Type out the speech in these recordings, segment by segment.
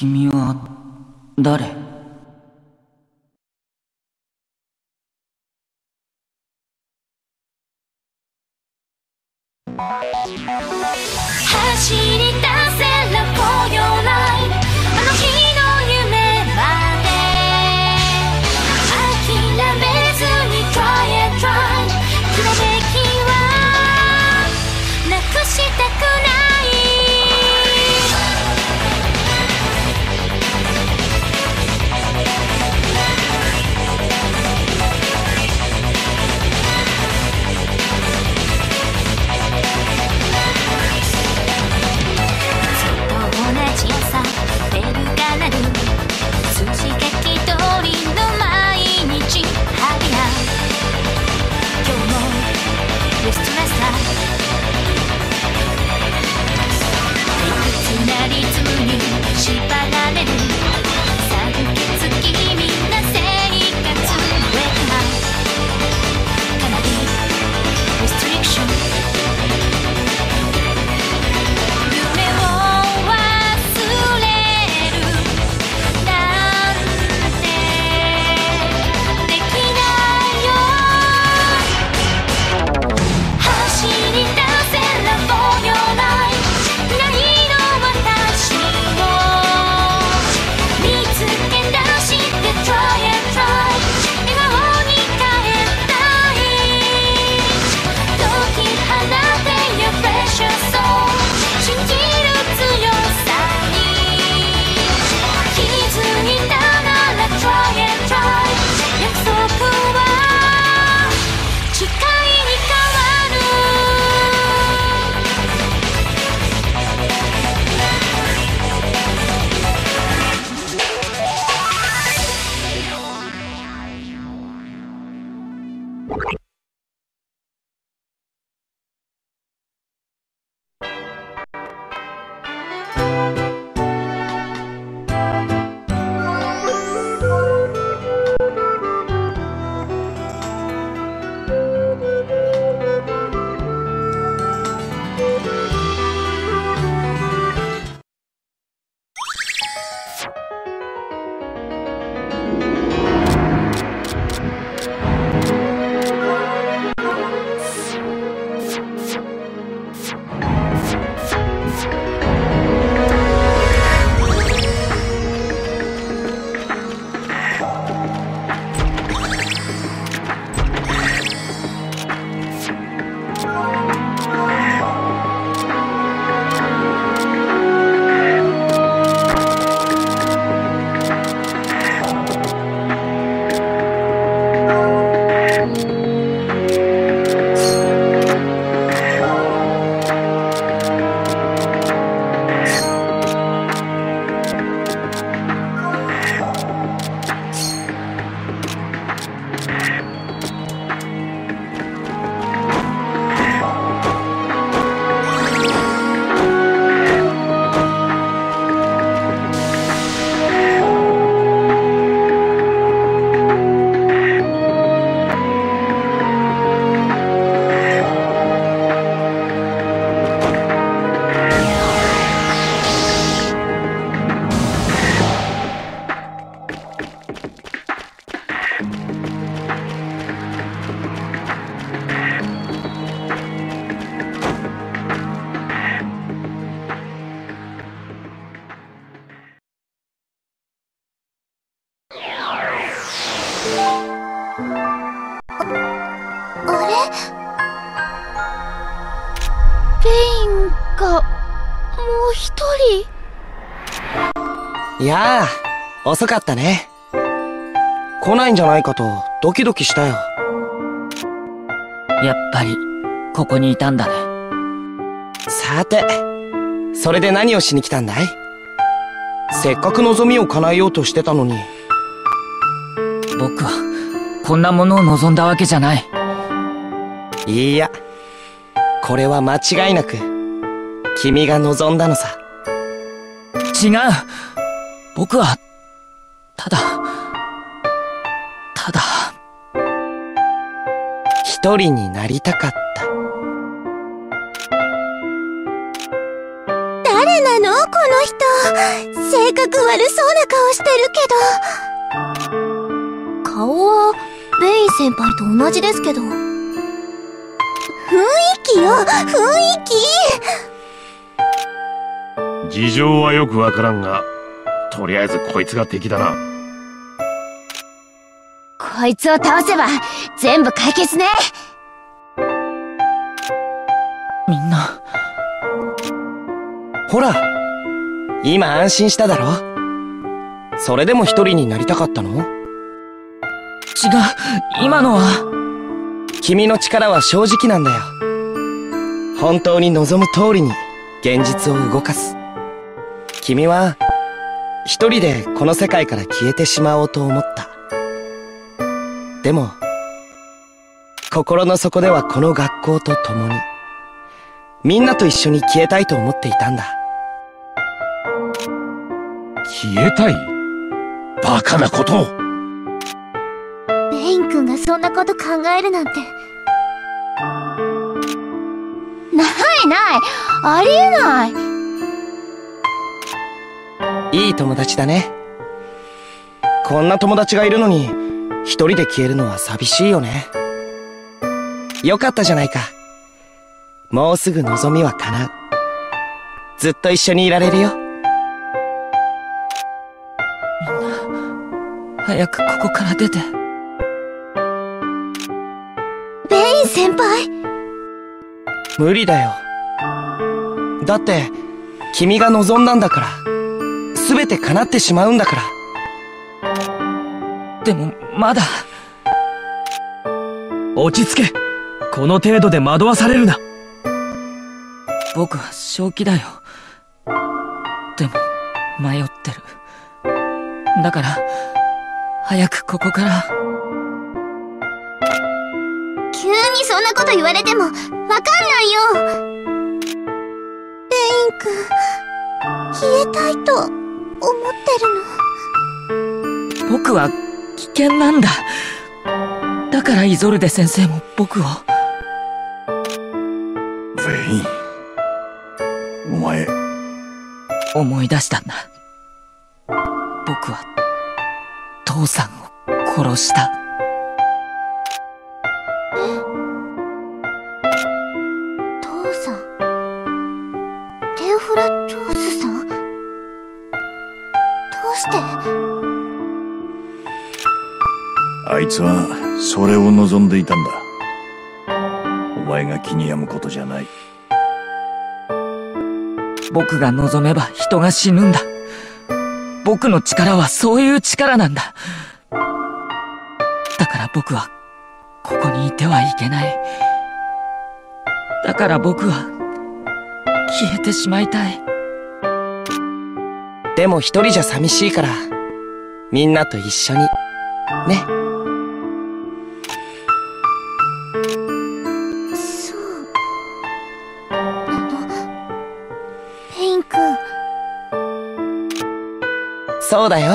君は誰？遅かったね。来ないんじゃないかとドキドキしたよ。やっぱり、ここにいたんだね。さて、それで何をしに来たんだい？せっかく望みを叶えようとしてたのに。僕は、こんなものを望んだわけじゃない。いいや、これは間違いなく、君が望んだのさ。違う僕は、ただ、ただ、一人になりたかった。誰なの？の人。性格悪そうな顔してるけど。顔は、ベイン先輩と同じですけど。雰囲気よ、雰囲気事情はよくわからんが、とりあえずこいつが敵だな。こいつを倒せば、全部解決ねみんな、ほら、今安心しただろ？それでも一人になりたかったの？違う、今のは、君の力は正直なんだよ。本当に望む通りに現実を動かす。君は、一人でこの世界から消えてしまおうと思った。でも、心の底ではこの学校と共に、みんなと一緒に消えたいと思っていたんだ。消えたい？バカなことをベイン君がそんなこと考えるなんて。ないないありえないいい友達だね。こんな友達がいるのに、一人で消えるのは寂しいよね。よかったじゃないか。もうすぐ望みは叶う。ずっと一緒にいられるよ。早くここから出て。ベイン先輩無理だよ。だって、君が望んだんだから。すべて叶ってしまうんだから。でも、まだ、落ち着けこの程度で惑わされるな僕は正気だよ。でも、迷ってる。だから、早くここから、急にそんなこと言われても、わかんないよベイン君、消えたいと、思ってるの。僕は危険なんだ。だからイゾルデ先生も僕を、ベイン。お前、思い出したんだ。僕は、父さんを殺した。いつはそれを望んでいたんだ。お前が気に病むことじゃない。僕が望めば人が死ぬんだ。僕の力はそういう力なんだ。だから僕は、ここにいてはいけない。だから僕は、消えてしまいたい。でも一人じゃ寂しいから、みんなと一緒に、ね。そうだよ。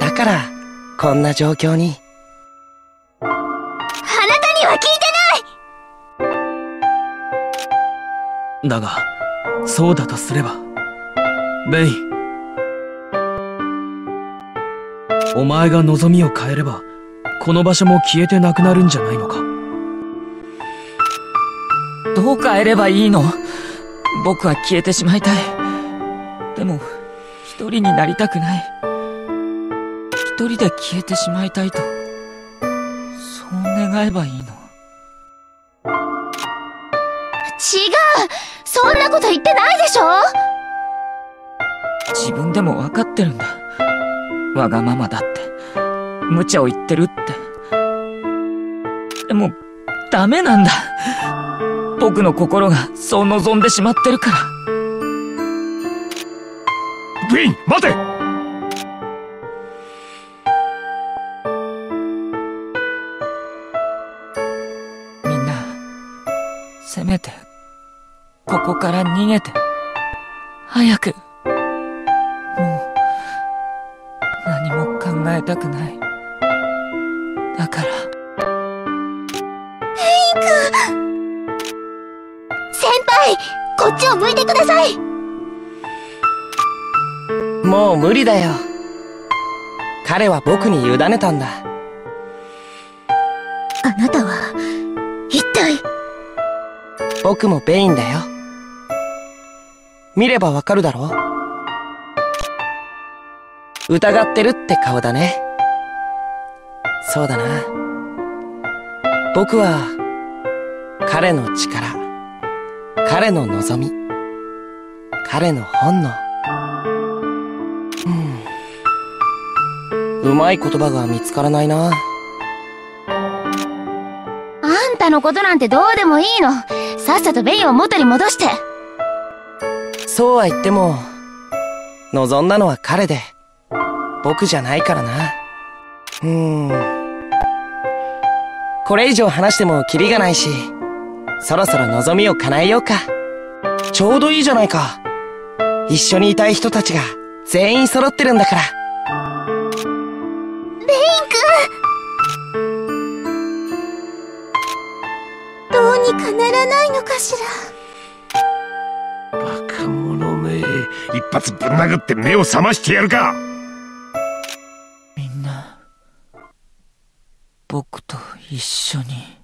だから、こんな状況に。あなたには聞いてないだがそうだとすればベインお前が望みを変えればこの場所も消えてなくなるんじゃないのか？どう変えればいいの？僕は消えてしまいたい。になりたくない。一人で消えてしまいたいと、そう願えばいいの。違うそんなこと言ってないでしょ自分でもわかってるんだ。わがままだって。無茶を言ってるって。でも、ダメなんだ。僕の心がそう望んでしまってるから。ベイン待てみんな、せめて、ここから逃げて。早く。もう、何も考えたくない。もう無理だよ。彼は僕に委ねたんだ。あなたは、一体、僕もベインだよ。見ればわかるだろ疑ってるって顔だね。そうだな。僕は、彼の力、彼の望み、彼の本能。うまい言葉が見つからないな。あんたのことなんてどうでもいいの。さっさとベインを元に戻して。そうは言っても、望んだのは彼で、僕じゃないからな。うーん。これ以上話してもキリがないし、そろそろ望みを叶えようか。ちょうどいいじゃないか。一緒にいたい人たちが全員揃ってるんだから。どうにかならないのかしら。バカ者め。一発ぶん殴って目を覚ましてやるかみんな、僕と一緒に。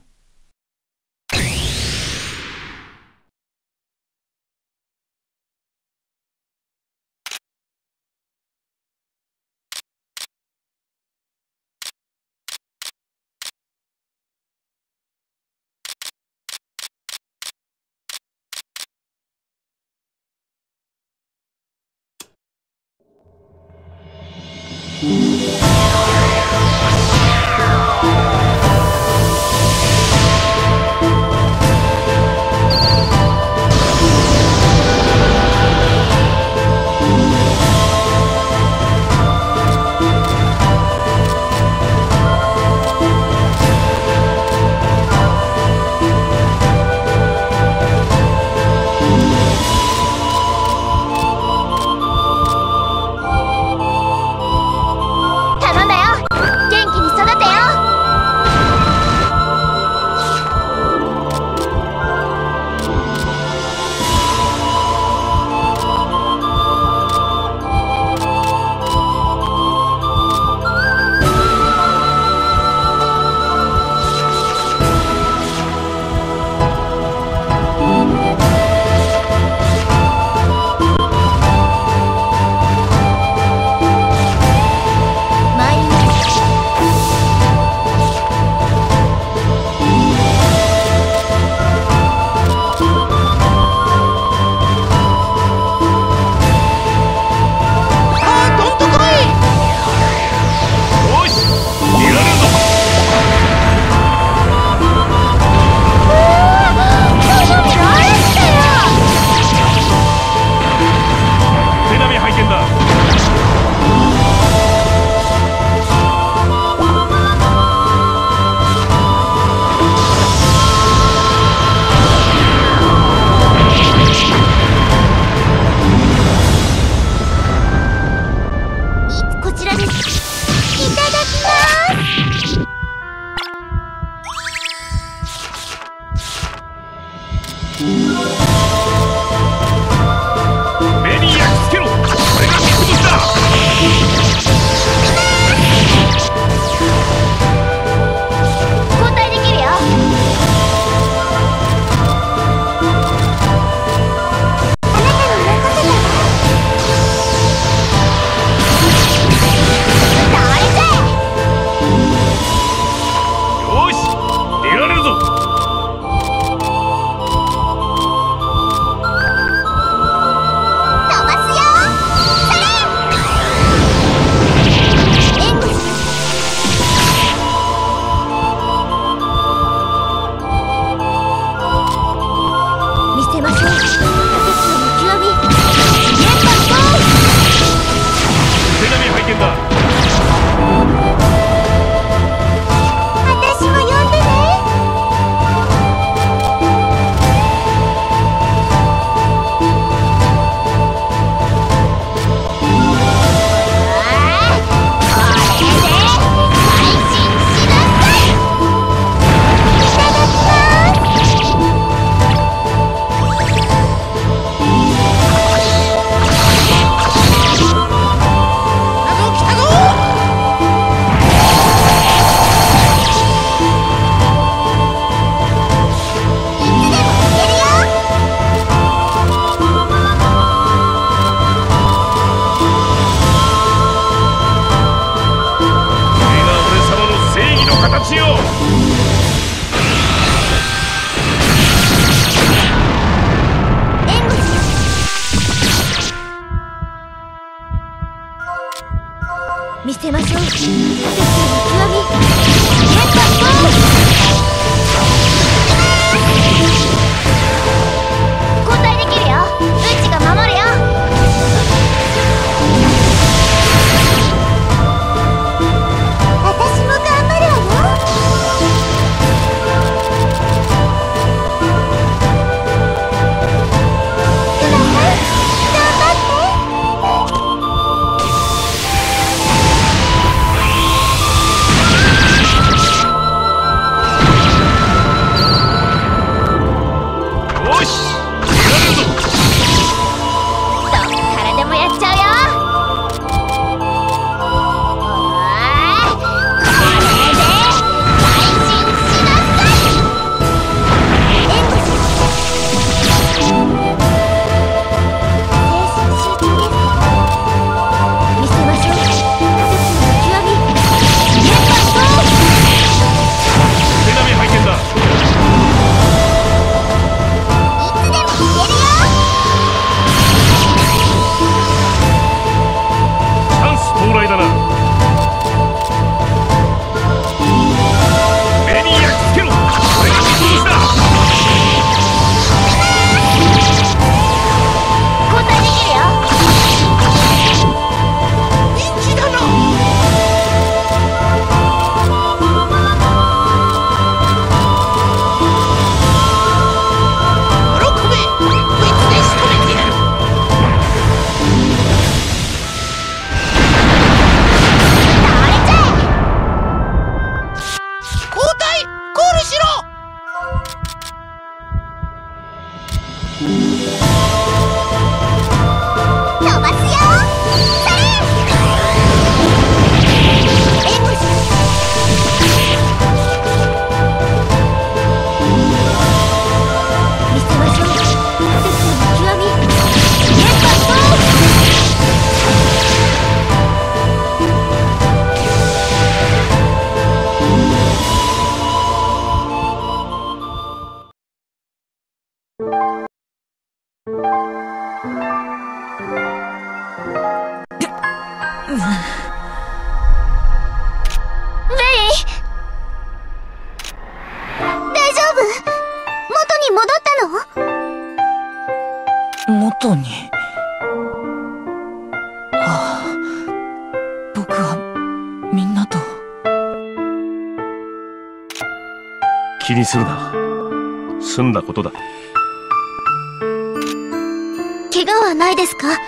はないですか？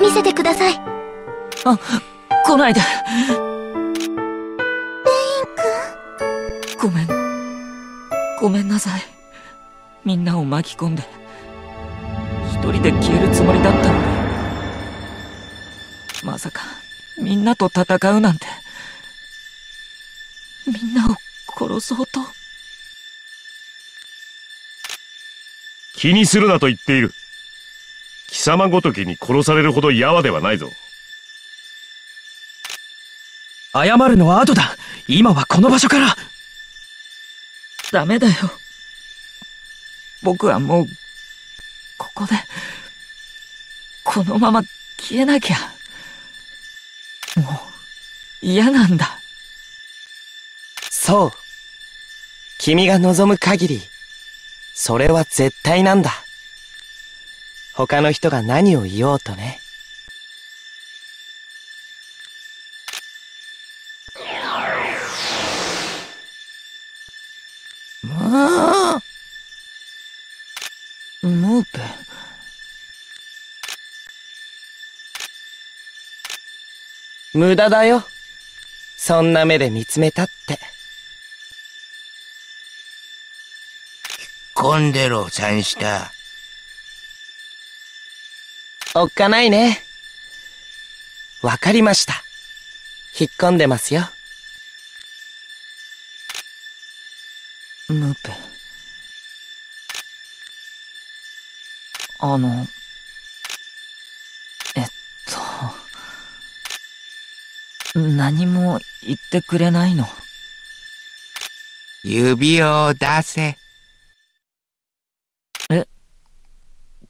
見せてくださいあ、来ないで。ごめん。ごめんなさい。みんなを巻き込んで、一人で消えるつもりだったのに。まさか、みんなと戦うなんて。みんなを殺そうと。気にするなと言っている貴様ごときに殺されるほどやわではないぞ謝るのは後だ今はこの場所からダメだよ。僕はもう、ここで、このまま消えなきゃ。もう、嫌なんだ。そう。君が望む限り、それは絶対なんだ。他の人が何を言おうとね。まあ。ムーペ。無駄だよ。そんな目で見つめたって。混んでろ、三下。おっかないね。わかりました。引っ込んでますよ。ムーペ。あの、えっと、何も言ってくれないの？指を出せ。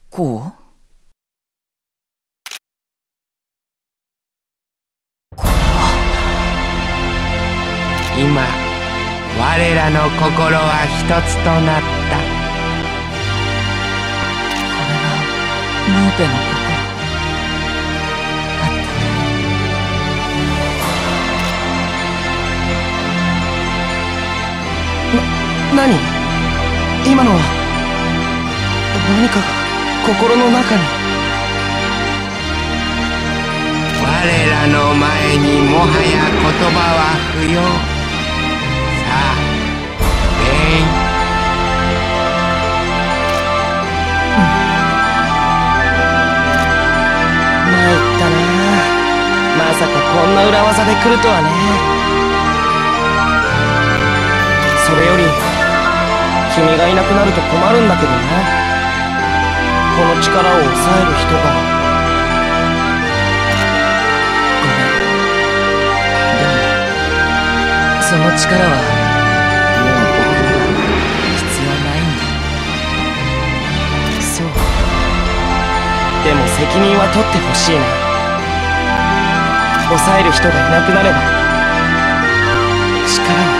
こう？我らの心は一つとなった。これがムーペの心あった。ね何？今のは？何かが心の中に？我らの前にもはや言葉は不要参ったな。まさかこんな裏技で来るとはね。それより君がいなくなると困るんだけどな。この力を抑える人が。ごめん。でもその力は責任は取ってほしいな。抑える人がいなくなれば力は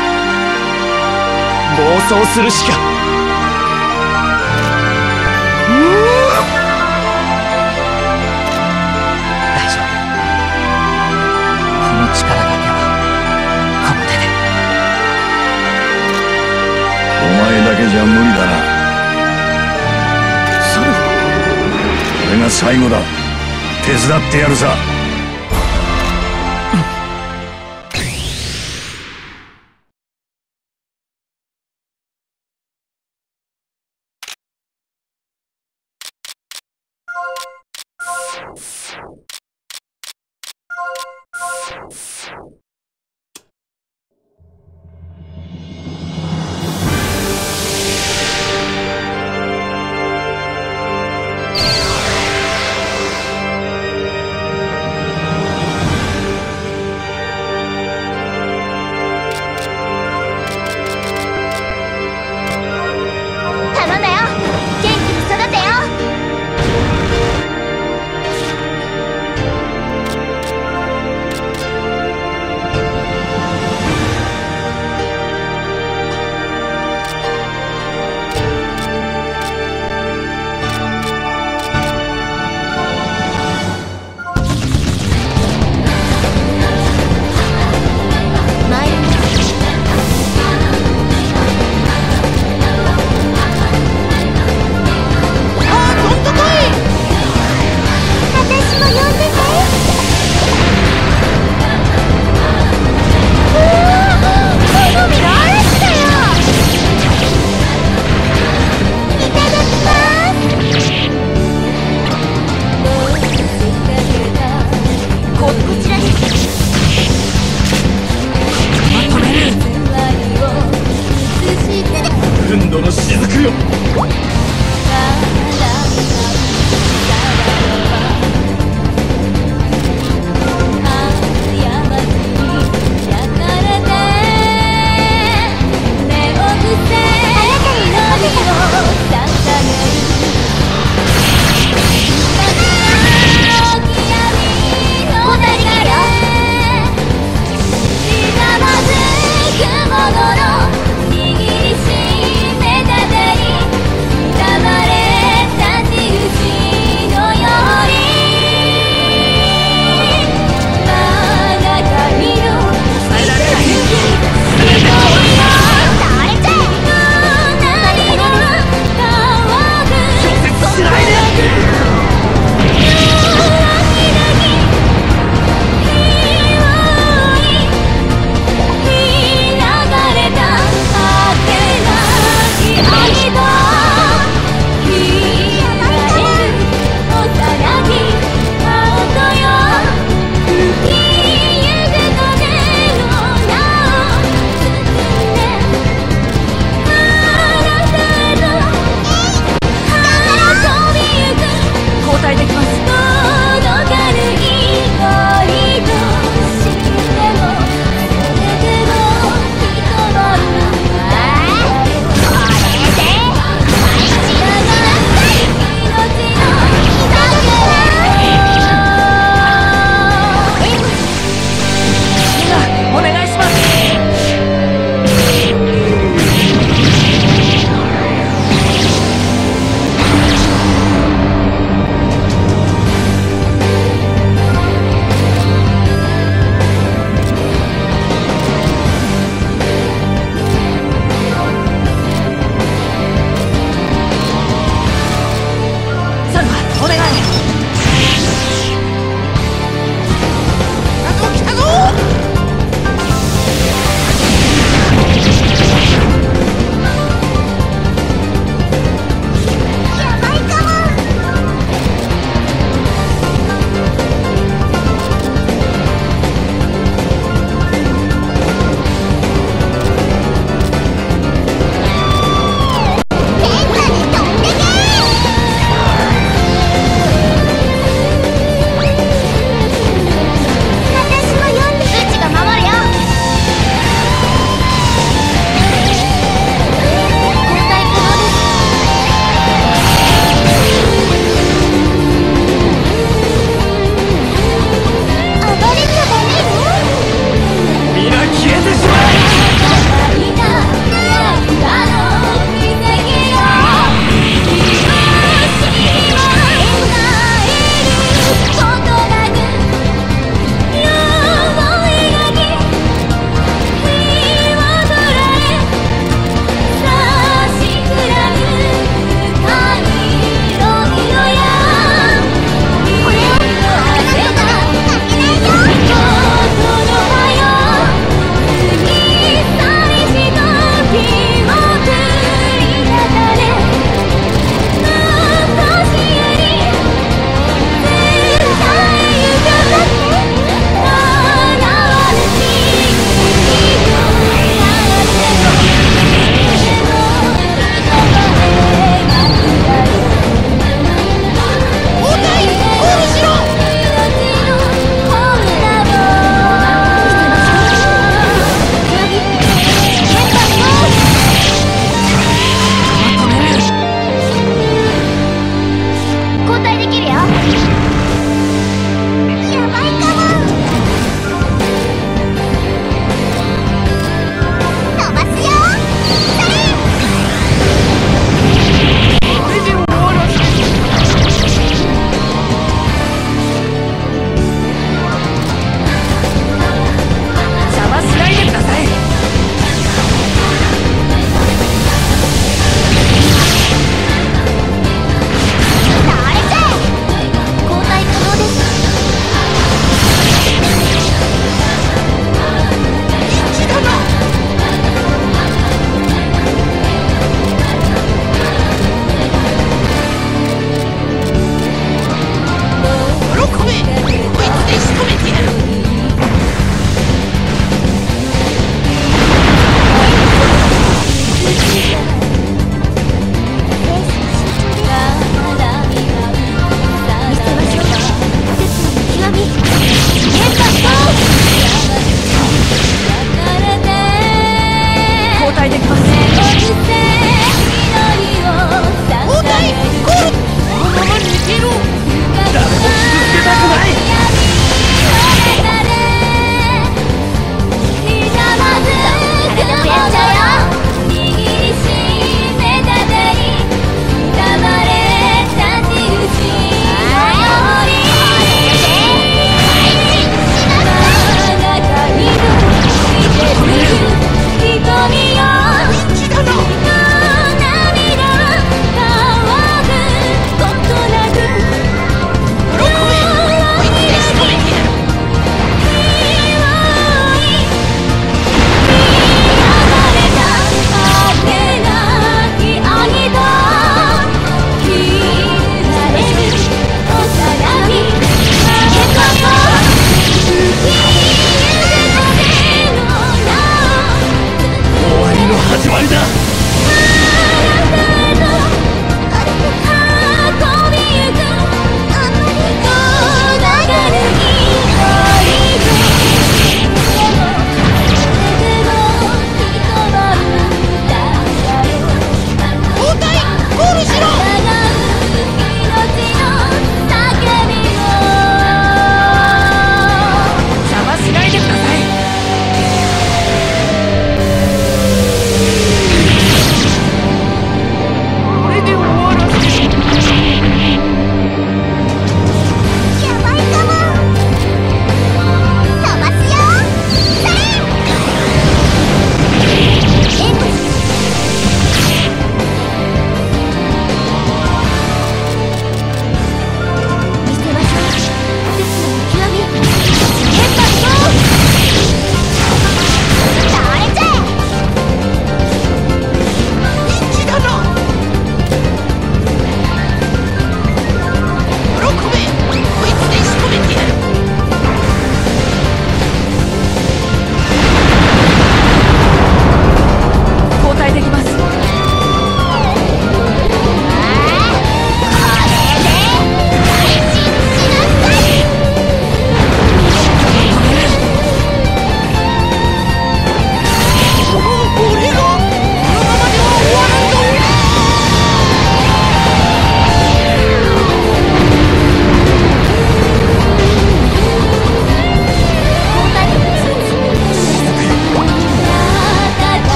暴走するしか。大丈夫。この力だけはこの手で。お前だけじゃ無理だな。最後だ。手伝ってやるさ。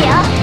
い。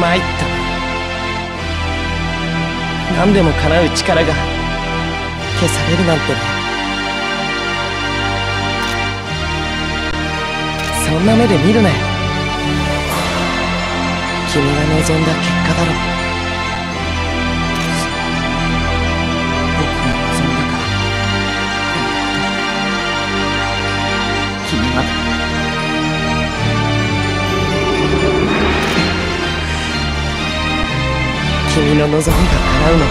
参った。何でも叶う力が消されるなんてね。そんな目で見るなよ。君が望んだ結果だろう。君の望みが叶うのも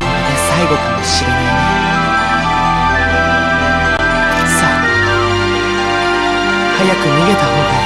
これで最後かもしれないね。さあ早く逃げた方がいい。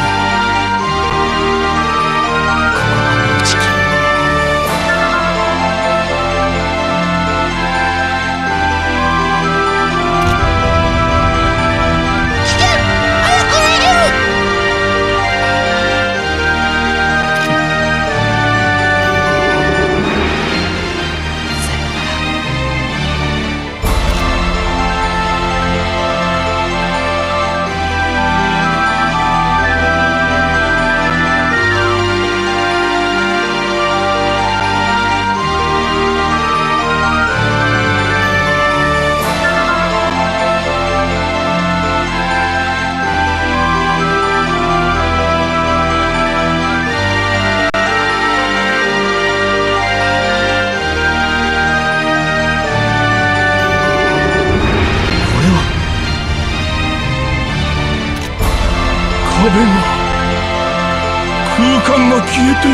とあ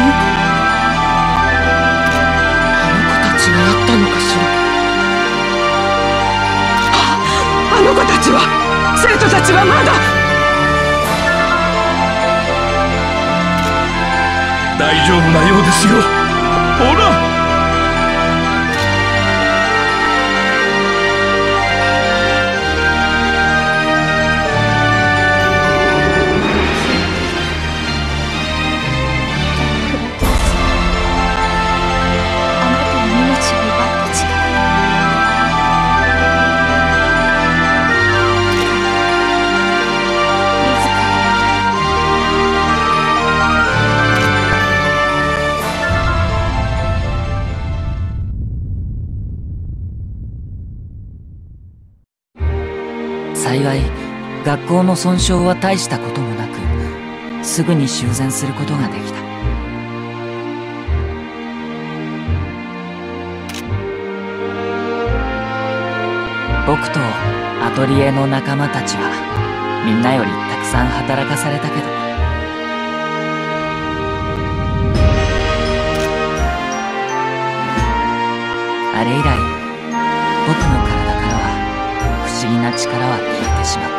の子たちがやったのかしらあの子たちは生徒たちはまだ。大丈夫なようですよ。ほら。学校の損傷は大したこともなくすぐに修繕することができた。僕とアトリエの仲間たちはみんなよりたくさん働かされたけど。あれ以来僕の体からは不思議な力は消えてしまった。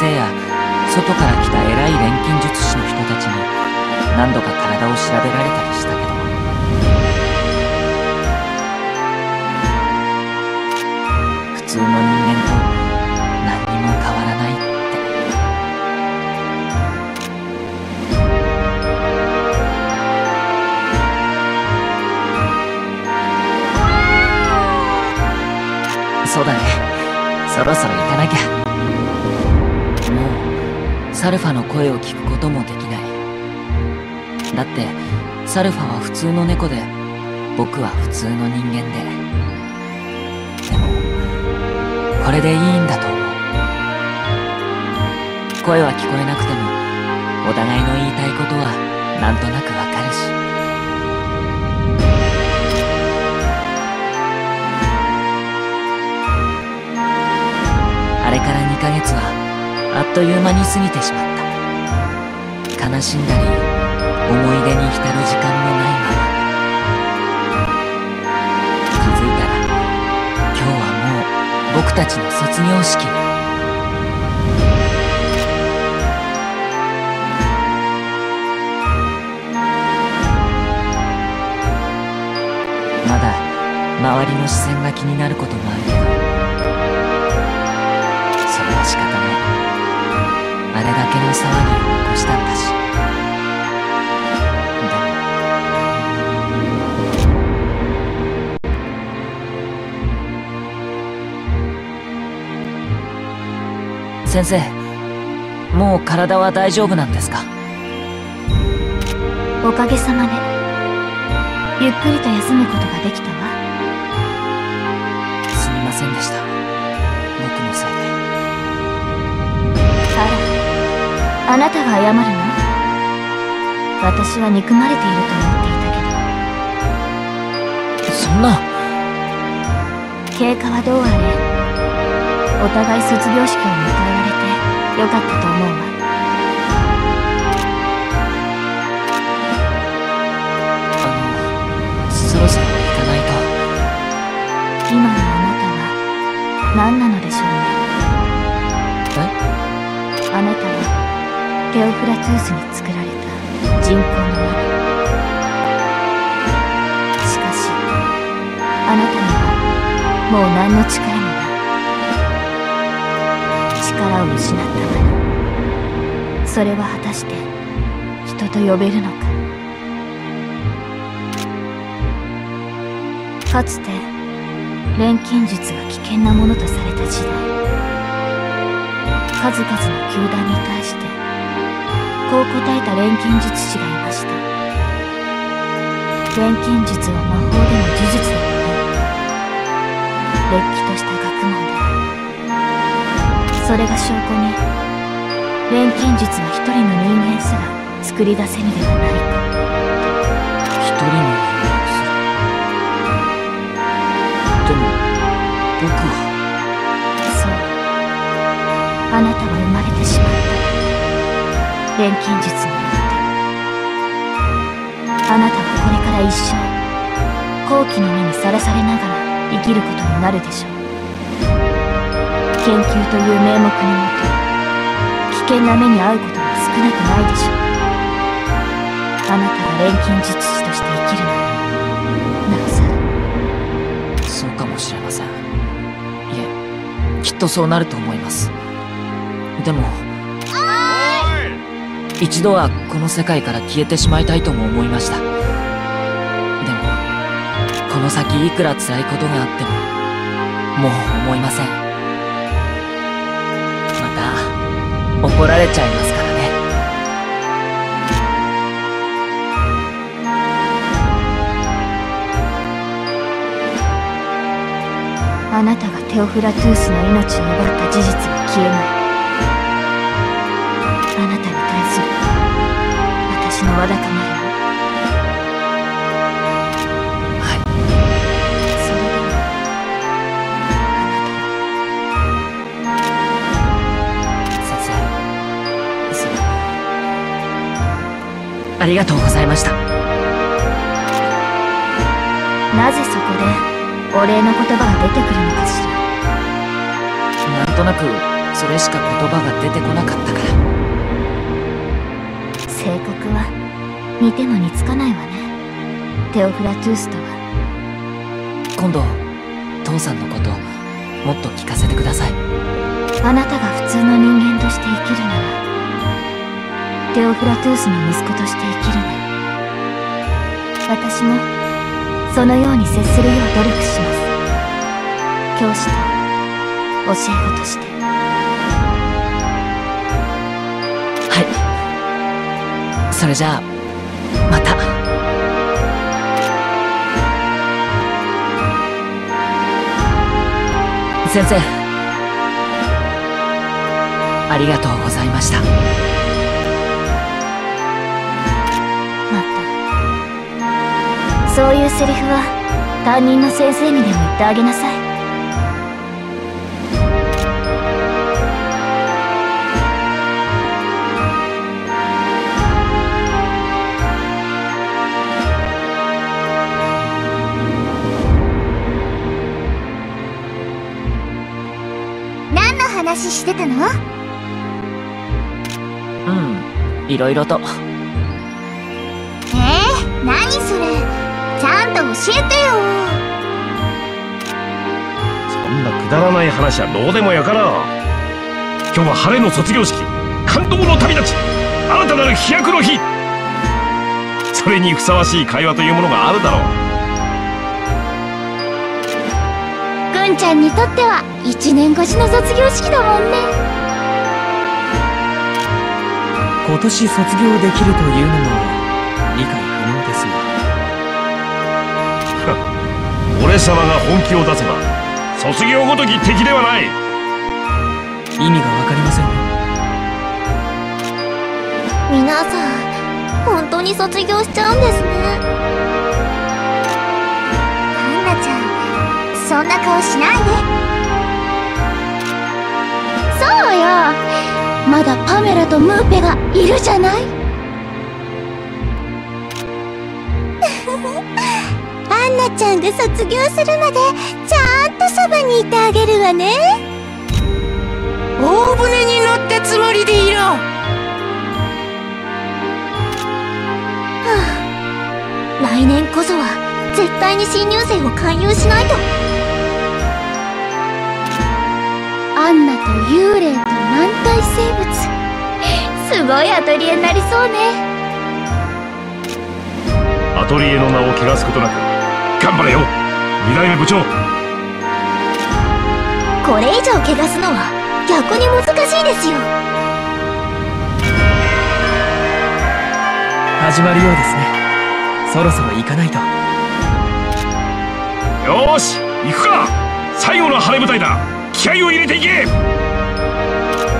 生や外から来た偉い錬金術師の人たちに何度か体を調べられたりしたけど普通の人間と何にも変わらないってそうだねそろそろ行かなきゃ。サルファの声を聞くこともできない。だってサルファは普通の猫で僕は普通の人間で。でもこれでいいんだと思う。声は聞こえなくてもお互いの言いたいことはなんとなくわかるし。あれから2ヶ月はあっという間に過ぎてしまった。悲しんだり思い出に浸る時間もないまま。気づいたら今日はもう僕たちの卒業式。まだ周りの視線が気になることもあるけどあれだけの騒ぎを起こしたんだし。でも。先生もう体は大丈夫なんですか？おかげさまでゆっくりと休むことができたわ。あなたが謝るの？私は憎まれていると思っていたけど。そんな。経過はどうあれお互い卒業式を迎えられてよかったと思うわ。あのそろそろ行かないと。今のあなたは何なのでしょうね？え？あなたはテオフラトゥースに作られた人工のマネしかしあなたにはもう何の力もない力を失ったマネそれは果たして人と呼べるのか。かつて錬金術が危険なものとされた時代。数々の球団に対してこう答えた錬金術師がいました。錬金術は魔法でも呪術でもない。れっきとした学問でそれが証拠に錬金術は一人の人間すら作り出せぬではないか錬金術によってあなたはこれから一生好奇の目にさらされながら生きることになるでしょう研究という名目のもと危険な目に遭うことは少なくないでしょうあなたが錬金術師として生きるならなさそうかもしれません。いえきっとそうなると思います。でも一度はこの世界から消えてしまいたいとも思いました。でもこの先いくら辛いことがあってももう思いません。また怒られちゃいますからね。あなたがテオフラトゥースの命を奪った事実は消えない。わだかまりありがとうございました。なぜそこでお礼の言葉が出てくるのかしら。なんとなくそれしか言葉が出てこなかったから。性格は似ても似つかないわね。テオフラトゥースとは今度父さんのこともっと聞かせてください。あなたが普通の人間として生きるならテオフラトゥースの息子として生きるね。私もそのように接するよう努力します。教師と教え子として。はい。それじゃあ先生。ありがとうございました。また。そういうセリフは担任の先生にでも言ってあげなさい。話してたの？うんいろいろと。えー、何それ？ちゃんと教えてよ。そんなくだらない話はどうでもやから今日は晴れの卒業式感動の旅立ち。新たなる飛躍の日。それにふさわしい会話というものがあるだろう。ぐんちゃんにとっては1年越しの卒業式だもんね。今年卒業できるというのも理解不能ですが。俺様が本気を出せば卒業ごとき敵ではない。意味がわかりませんね。皆さん本当に卒業しちゃうんですね。アンナちゃんそんな顔しないでそうよまだパメラとムーペがいるじゃない？アンナちゃんが卒業するまでちゃんとそばにいてあげるわね。大船に乗ったつもりでいろ。来年こそは絶対に新入生を勧誘しないと。アンナと幽霊と軟体生物。すごいアトリエになりそうね。アトリエの名を汚すことなく頑張れよ。二代目部長。これ以上汚すのは逆に難しいですよ。始まるようですね。そろそろ行かないと。よーし行くか。最後の晴れ舞台だ。気合を入れていけは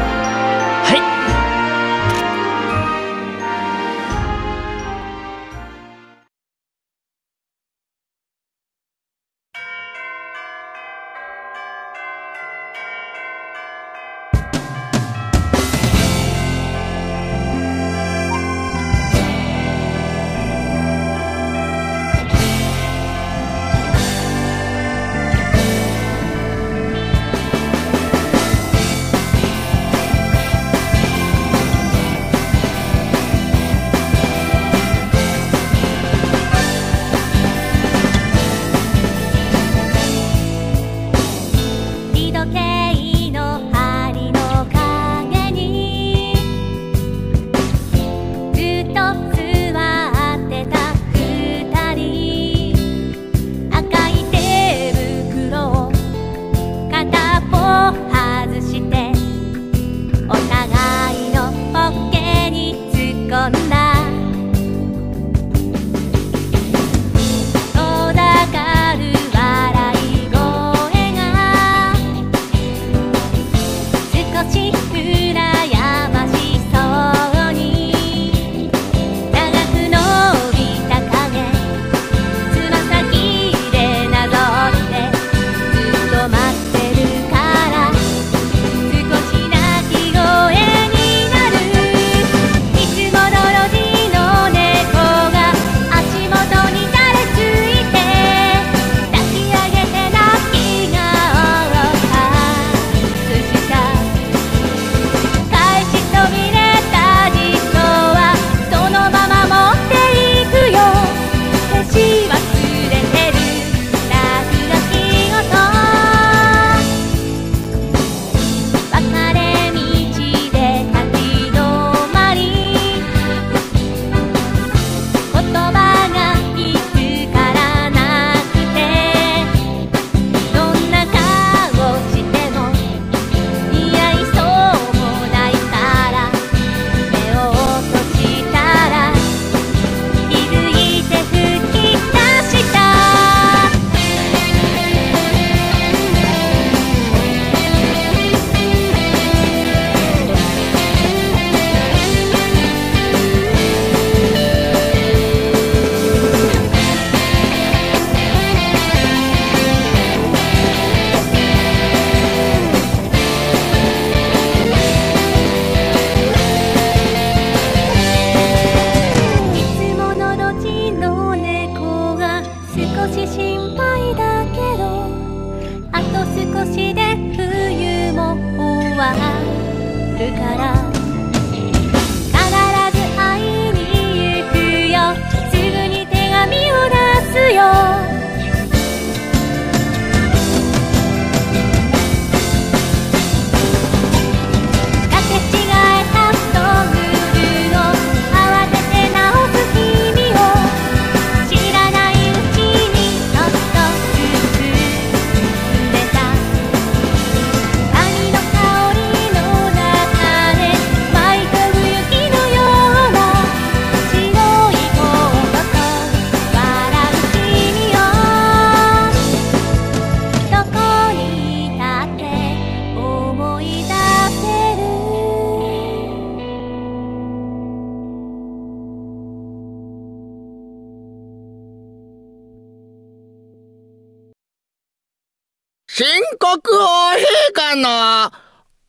国王陛下の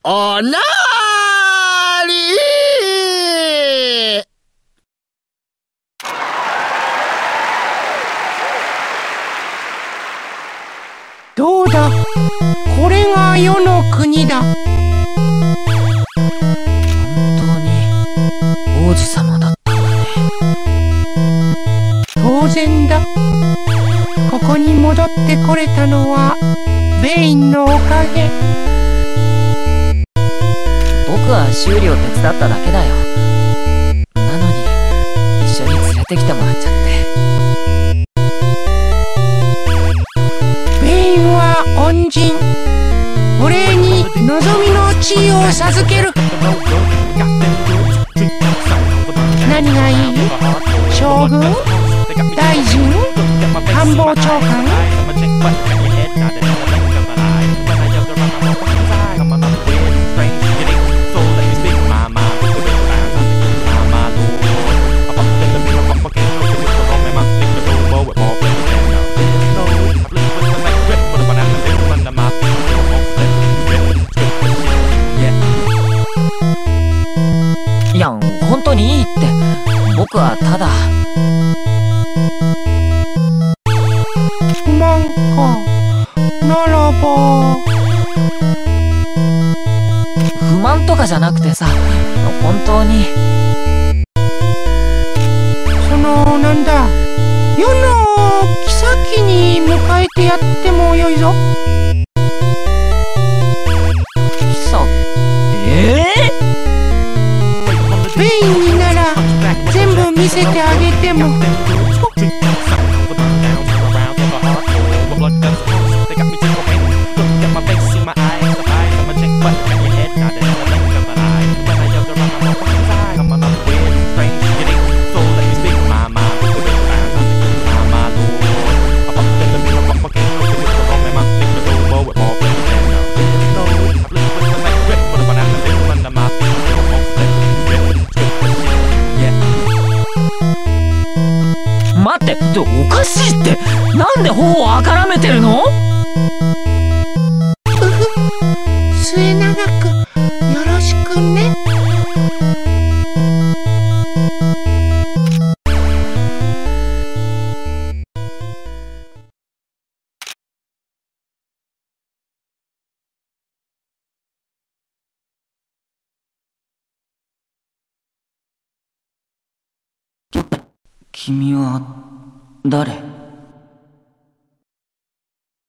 おなーりどうだ？これが世の国だ。本当に王子様だったんだね。当然だ。ここに戻ってこれたのはベインのおかげ。僕は修理を手伝っただけだよ。なのに一緒に連れてきてもらっちゃって。ベインは恩人。お礼に望みの地位を授ける。何がいい？将軍？大臣？官房長官？ただ。不満かならば不満とかじゃなくてさ。君は誰？